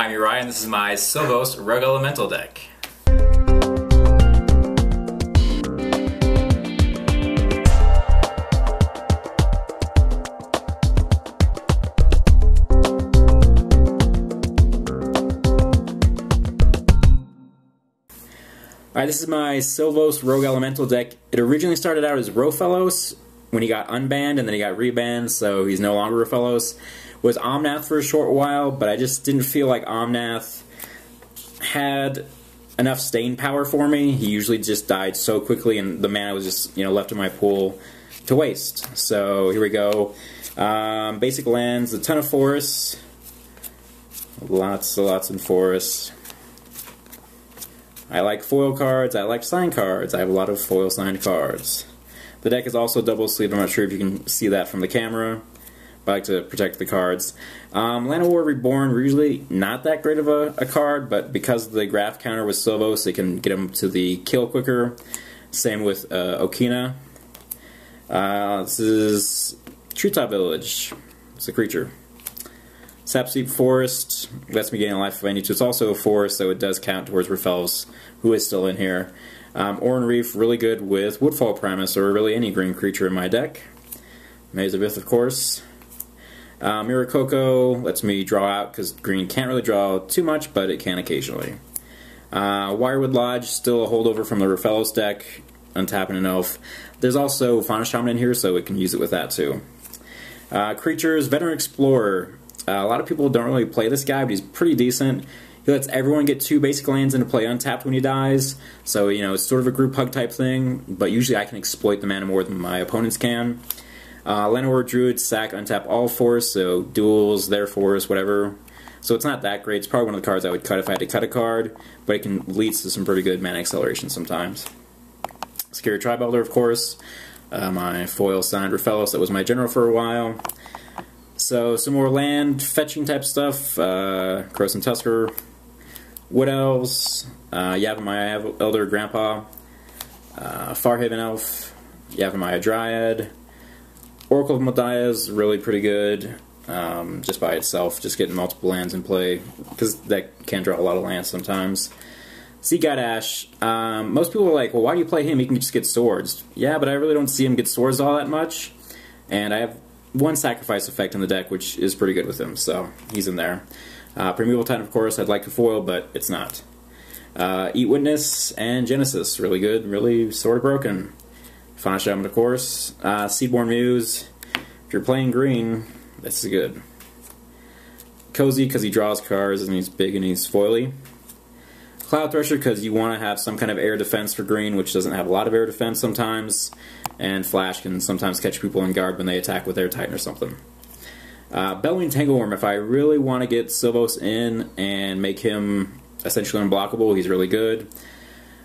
I'm Uriah and this is my Silvos Rogue Elemental deck. Alright, this is my Silvos Rogue Elemental deck. It originally started out as Rofellos when he got unbanned and then he got rebanned, so he's no longer Rofellos. Was Omnath for a short while, but I just didn't feel like Omnath had enough staying power for me. He usually just died so quickly and the mana was just, you know, left in my pool to waste. So here we go. Um, basic lands, a ton of forests. Lots, of lots of forests. I like foil cards, I like signed cards. I have a lot of foil signed cards. The deck is also double sleeved, I'm not sure if you can see that from the camera. Like to protect the cards. Um, Llanowar Reborn, usually not that great of a, a, card, but because the graft counter with Silvos, it can get him to the kill quicker. Same with uh, Okina. Uh, this is Treetop Village. It's a creature. Sapseep Forest lets me gain a life if I need to. It's also a forest, so it does count towards Rafel's, who is still in here. Um, Oran-Rief, really good with Woodfall Primus, or really any green creature in my deck. Maze of Ith, of course. Uh, lets me draw out, because green can't really draw too much, but it can occasionally. Uh, Wirewood Lodge, still a holdover from the Rofellos deck, untapping an elf. There's also Fauna Shaman in here, so we can use it with that too. Uh, creatures, Veteran Explorer. Uh, a lot of people don't really play this guy, but he's pretty decent. He lets everyone get two basic lands into play untapped when he dies, so you know it's sort of a group hug type thing. But usually I can exploit the mana more than my opponents can. Uh, Llanowar Druid sack untap all force, so duals, their force, whatever. So it's not that great. It's probably one of the cards I would cut if I had to cut a card, but it can lead to some pretty good mana acceleration sometimes. Sakura-Tribe Elder, of course. Uh, my foil signed Rofellos, that was my general for a while. So some more land fetching type stuff. Uh, Krosan Tusker, Wood Elves, uh, Yavimaya Elder Grandpa, uh, Farhaven Elf, Yavimaya Dryad, Oracle of Mul is really pretty good um, just by itself, just getting multiple lands in play because that can draw a lot of lands sometimes. Seedguide Ash, um, most people are like, well, why do you play him? He can just get swords. Yeah, but I really don't see him get swords all that much. And I have one sacrifice effect in the deck, which is pretty good with him, so he's in there. Uh, Primeval Titan, of course, I'd like to foil, but it's not. Uh, Eat Witness and Genesis, really good, really sort of broken. Fauna Shaman, of course. Uh, Muse, if you're playing green, this is good. Cozy, because he draws cards and he's big and he's foily. Cloudthresher, because you want to have some kind of air defense for green, which doesn't have a lot of air defense sometimes and Flash can sometimes catch people in guard when they attack with Air Titan or something. Uh, Bellowing Tanglewurm, if I really want to get Silvos in and make him essentially unblockable, he's really good.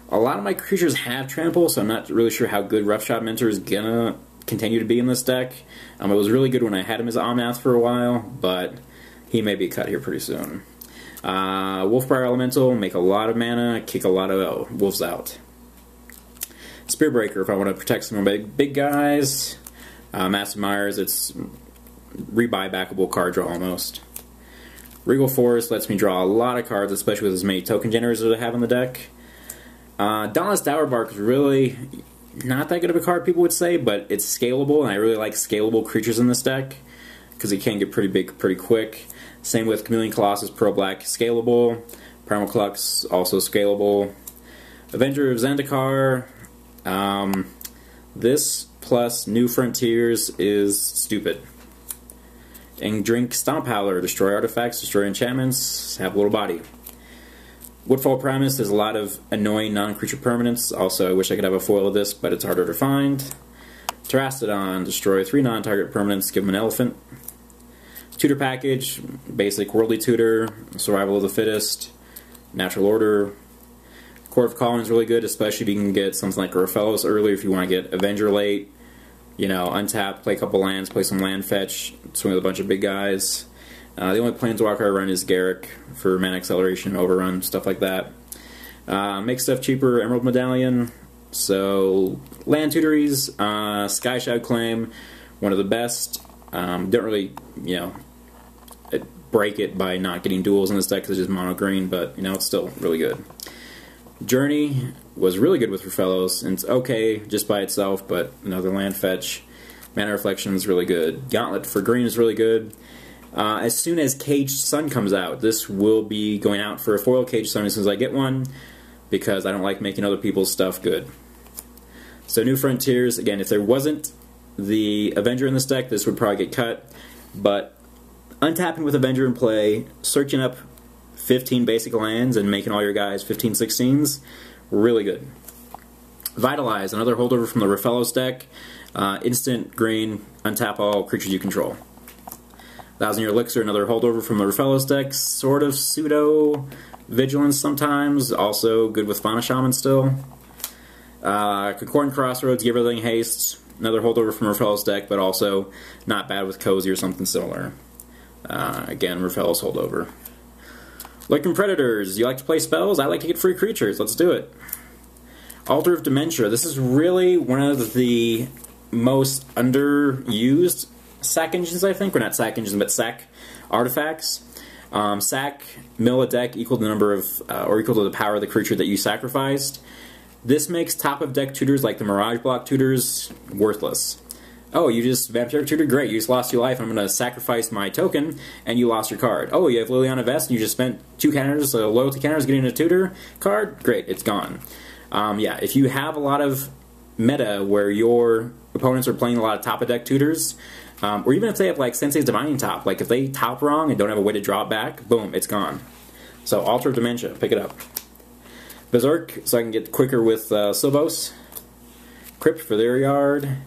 A lot of my creatures have Trample, so I'm not really sure how good Roughshod Mentor is gonna continue to be in this deck. Um, it was really good when I had him as Omnath for a while, but he may be cut here pretty soon. Uh, Wolfbriar Elemental, make a lot of mana, kick a lot of wolves out. Spearbreaker if I want to protect some of my big guys. Uh, Masked Admirers, it's rebuy backable card draw almost. Regal Force lets me draw a lot of cards, especially with as many token generators as I have in the deck. Uh, Dourbark is really not that good of a card, people would say, but it's scalable, and I really like scalable creatures in this deck because it can get pretty big pretty quick. Same with Chameleon Colossus, Pearl Black, scalable. Primalcrux, also scalable. Avenger of Zendikar, um, this plus New Frontiers is stupid. Indrik Stomphowler, destroy artifacts, destroy enchantments, have a little body. Woodfall Primus, there's a lot of annoying non-creature permanents. Also, I wish I could have a foil of this, but it's harder to find. Terastodon, destroy three non-target permanents, give them an elephant. Tutor package, basic Worldly Tutor, Survival of the Fittest, Natural Order, Chord of Calling is really good, especially if you can get something like Rofellos early, if you want to get Avenger late. You know, untap, play a couple lands, play some land fetch, swing with a bunch of big guys. Uh, the only Planeswalker I run is Garruk for mana acceleration, overrun, stuff like that. Uh, make stuff cheaper, Emerald Medallion. So, land tutories, uh, Sky Claim, one of the best. Um, don't really, you know, break it by not getting duals in this deck because it's just mono green, but you know it's still really good. Journey was really good with Rofellos, and it's okay just by itself, but another land fetch. Mana Reflection is really good. Gauntlet for green is really good. Uh, as soon as Caged Sun comes out, this will be going out for a foil Caged Sun as soon as I get one, because I don't like making other people's stuff good. So New Frontiers, again, if there wasn't the Avenger in this deck, this would probably get cut, but untapping with Avenger in play, searching up 15 basic lands and making all your guys 15 16s, really good. Vitalize, another holdover from the Rofellos deck. Uh, instant green, untap all creatures you control. Thousand Year Elixir, another holdover from the Rofellos deck. Sort of pseudo vigilance sometimes. Also good with Fauna Shaman still. Uh, Concordant Crossroads, give everything haste. Another holdover from Rofellos deck, but also not bad with Cozy or something similar. Uh, again, Rofellos holdover. Lurking Predators, you like to play spells? I like to get free creatures. Let's do it. Altar of Dementia. This is really one of the most underused sack engines, I think. Or not sack engines, but sack artifacts. Um, sack, mill a deck equal to the number of, uh, or equal to the power of the creature that you sacrificed. This makes top of deck tutors like the Mirage Block tutors worthless. Oh, you just Vampiric tutor? Great, you just lost your life. I'm going to sacrifice my token, and you lost your card. Oh, you have Liliana Vess, and you just spent two counters, uh, loyalty counters, getting a tutor card? Great, it's gone. Um, yeah, if you have a lot of meta where your opponents are playing a lot of top of deck tutors, um, or even if they have like Sensei's Divining top, like if they top wrong and don't have a way to draw back, boom, it's gone. So Altar of Dementia, pick it up. Berserk, so I can get quicker with uh, Silvos. Crypt for their yard.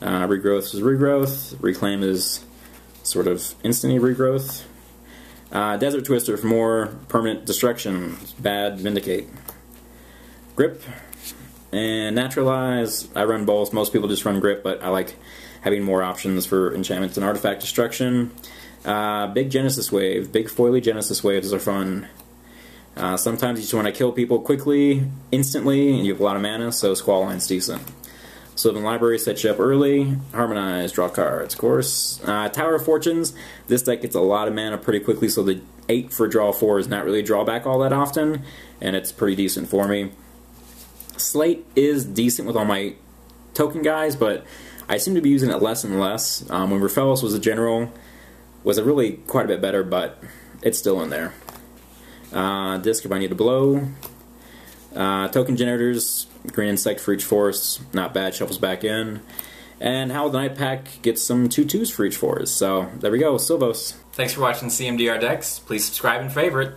Uh, regrowth is regrowth. Reclaim is sort of instantly regrowth. Uh, Desert Twister for more permanent destruction. Bad Vindicate. Grip and Naturalize. I run both. Most people just run Grip, but I like having more options for enchantments and artifact destruction. Uh, big Genesis Wave. Big foily Genesis Waves are fun. Uh, sometimes you just want to kill people quickly, instantly, and you have a lot of mana, so Squall Line's decent. Sylvan Library sets you up early. Harmonize, draw cards, of course. Uh, Tower of Fortunes, this deck gets a lot of mana pretty quickly, so the 8 for draw 4 is not really a drawback all that often, and it's pretty decent for me. Slate is decent with all my token guys, but I seem to be using it less and less. Um, when Rofellos was a general, was a really quite a bit better, but it's still in there. Uh, disc if I need to blow. Uh, token generators, green insect for each force, not bad, shuffles back in. And Howl the Night Pack gets some 2-2s for each force. So there we go, Silvos. Thanks for watching CMDR Decks. Please subscribe and favorite.